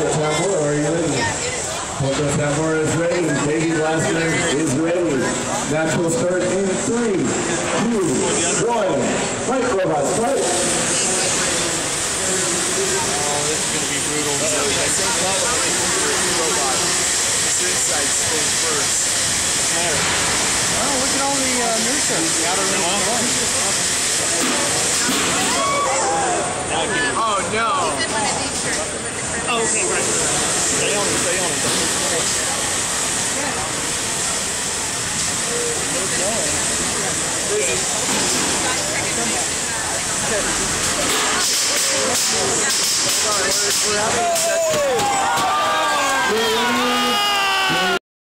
the tambor are you ready? hope the tambor is ready. Baby Blaster is ready. Match will start in three, two, one. Fight, robots, fight! Oh, this is going to be brutal. Uh -oh. I think probably robot. Suicide spin first. What's the matter? Oh, look at all the uh, nurses. The outer rim. Oh, no. Oh, okay, right. Stay on it, stay on it. We're having a